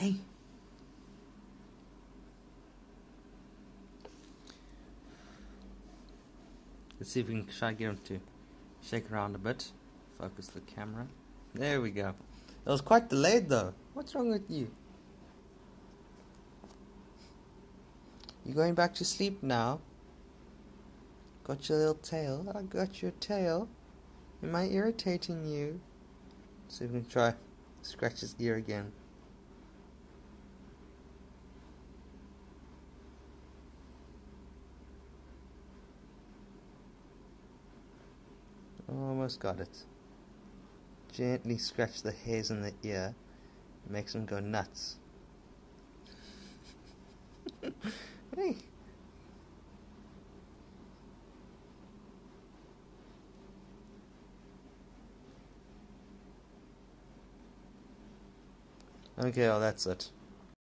Hey. Let's see if we can try to get him to shake around a bit. Focus the camera. There we go. It was quite delayed though. What's wrong with you? You going back to sleep now? Got your little tail? I got your tail. Am I irritating you? See if we can try scratch his ear again. Almost got it. Gently scratch the hairs in the ear. Makes them go nuts. hey. Okay, well that's it.